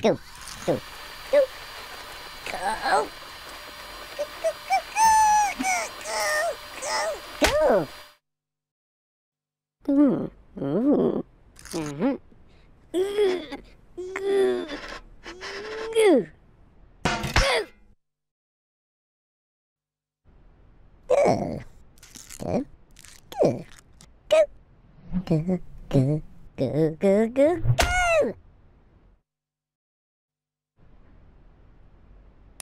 Go, go, go, go. Go. Mm, mm, mhm. Goo, goo, goo. Go, go, go, go, go, go, go, go, go, go.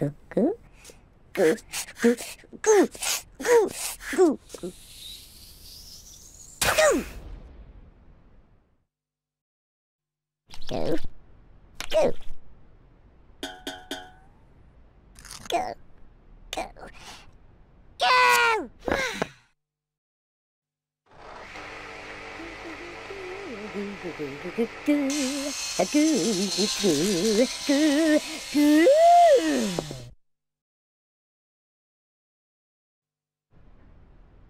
go, go. Go, go, go, go, go, go. Go. Go.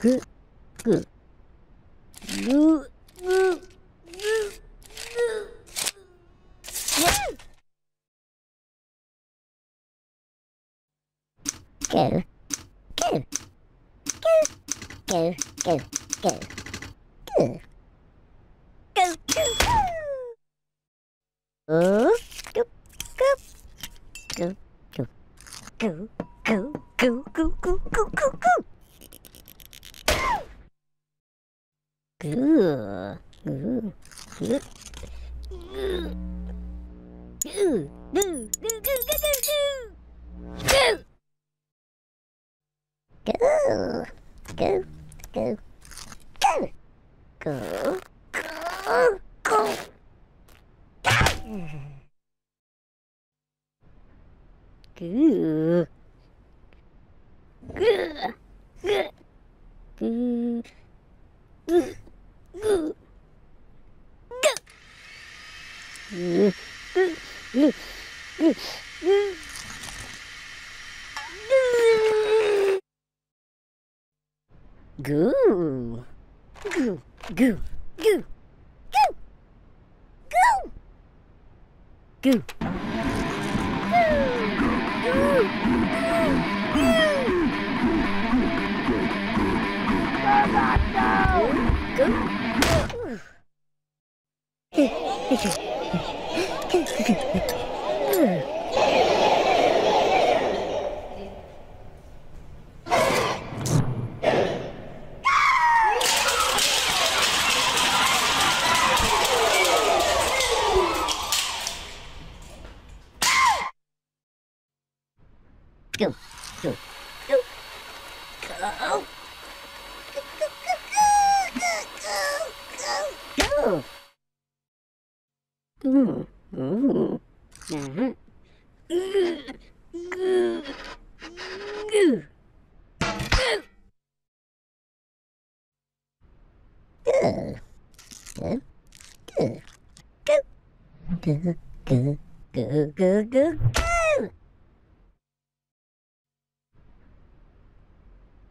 G. G. G. G. Go. Go. Go. Go. Go. Go. Go. ぐぐぐぐぐぐ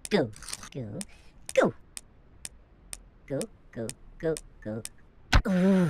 Go. Go. Go. Go. Go. Go. Go. Ooh.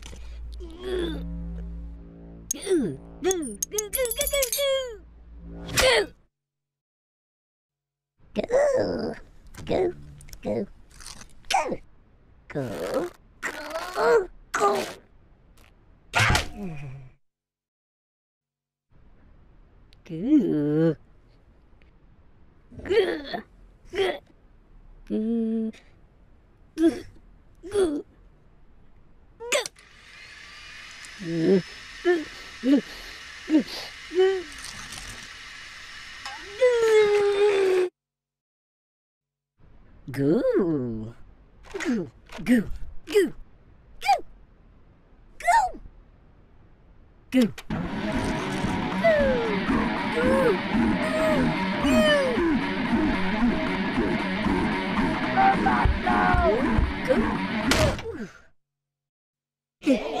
Go. Go. Go. Go. Go. Go. Go. Go. Go. Go. Go. Go.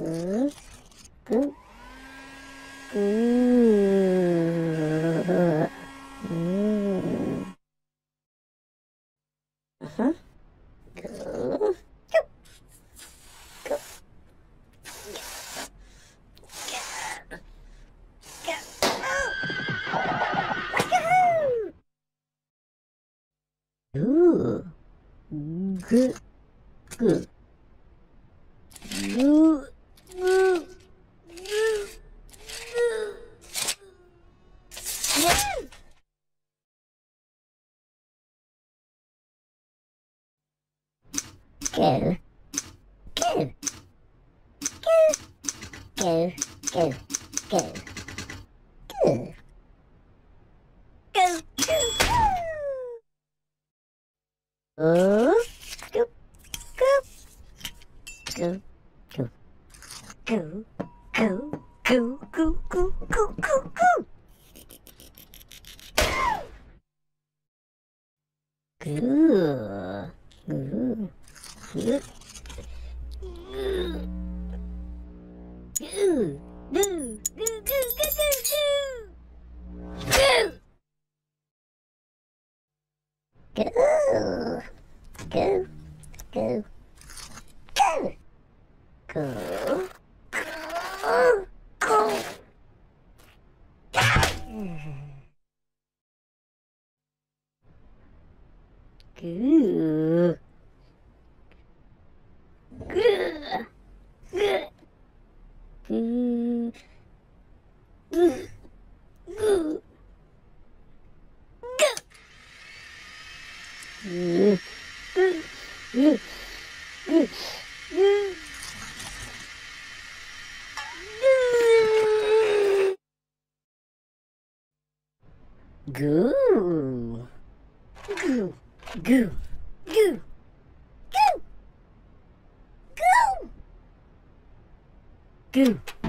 Mm-hmm. Goo. Goo. Goo. Goo. Goo. Goo. Goo.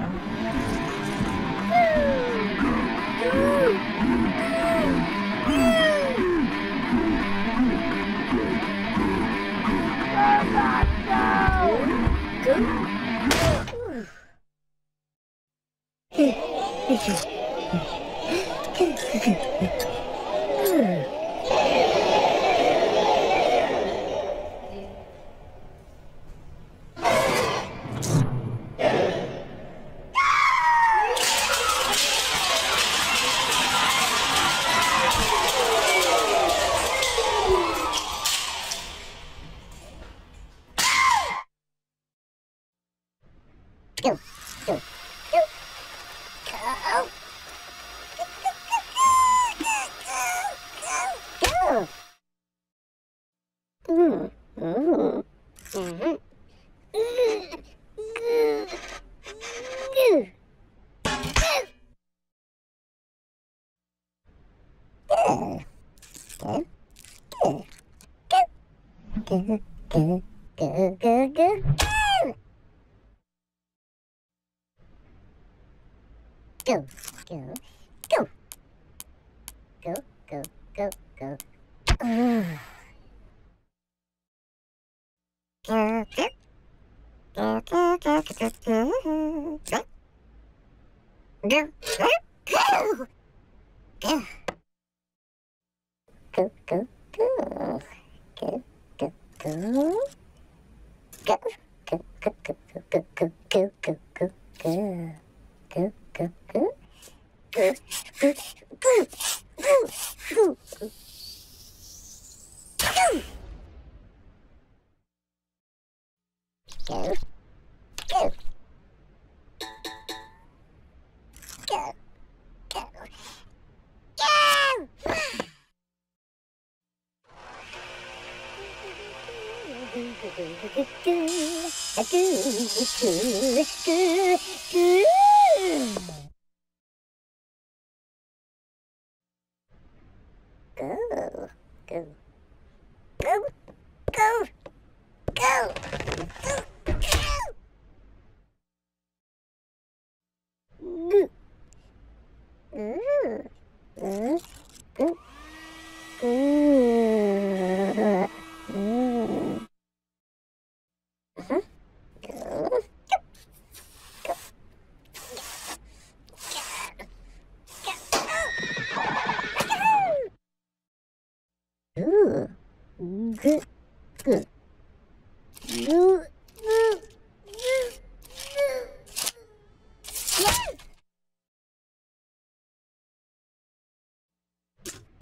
Mm-hmm. goo, goo, goo, goo, goo.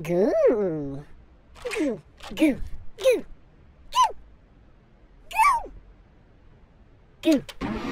Goo. Goo. Goo. Goo. Goo. Goo. Goo.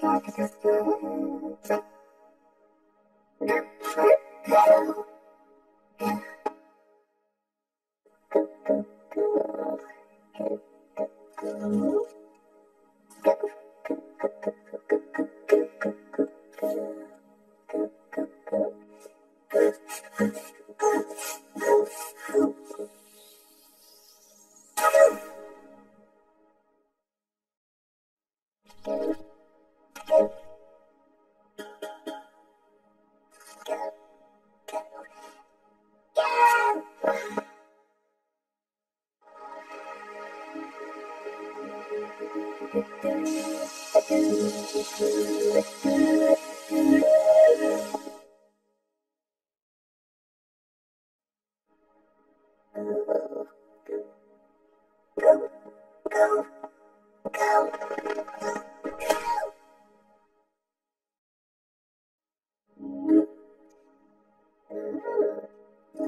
podcast.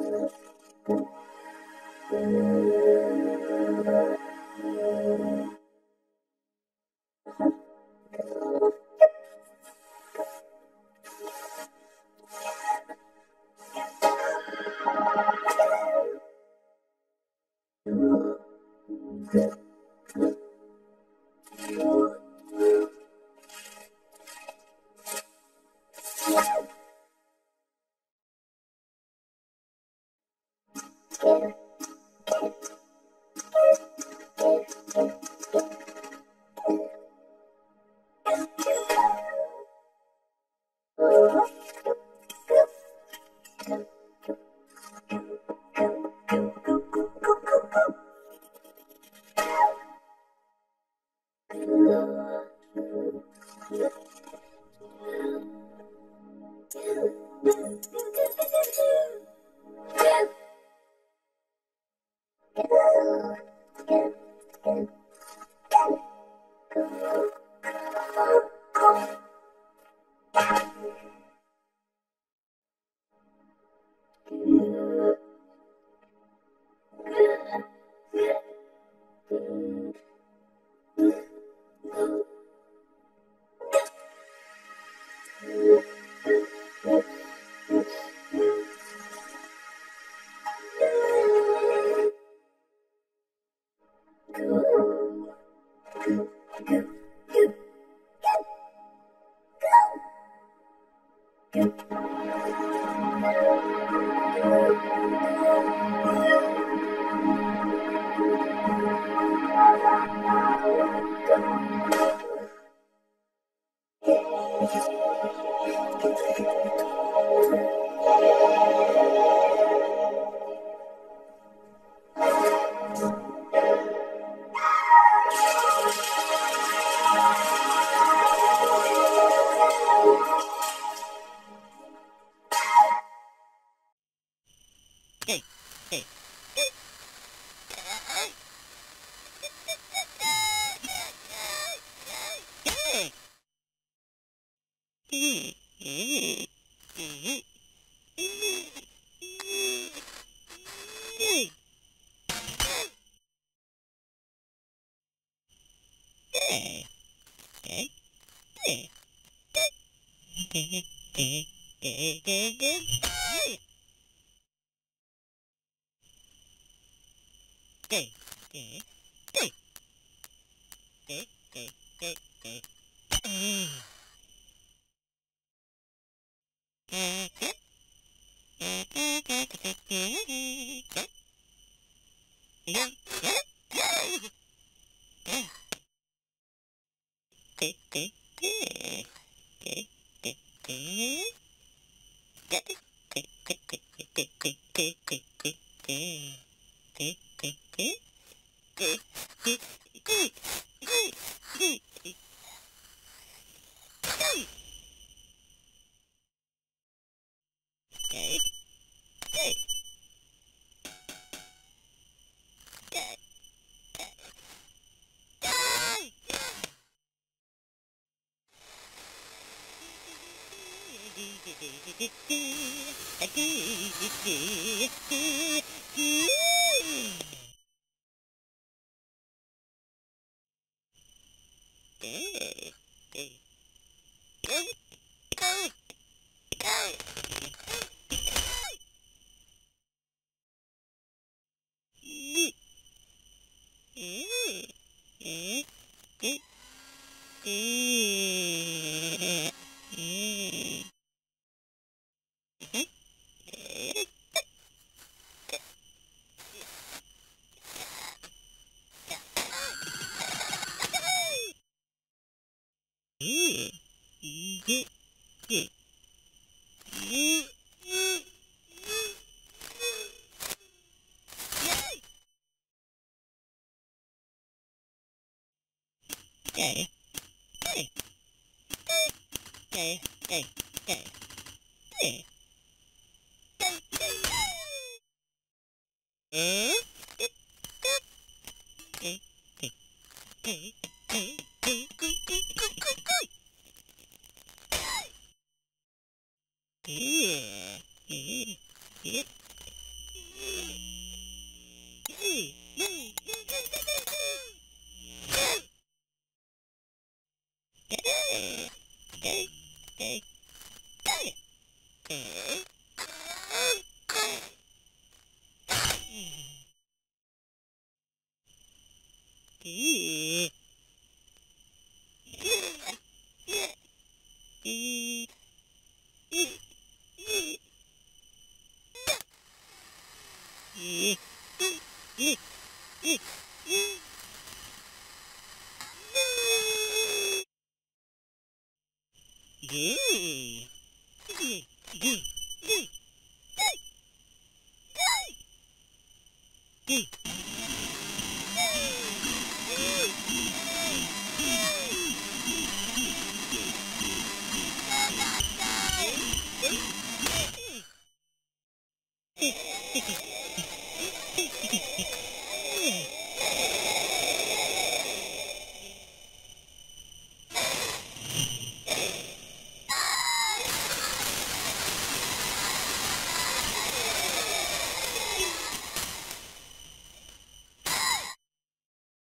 Thank you. ててててててやててててててててててててててててててて。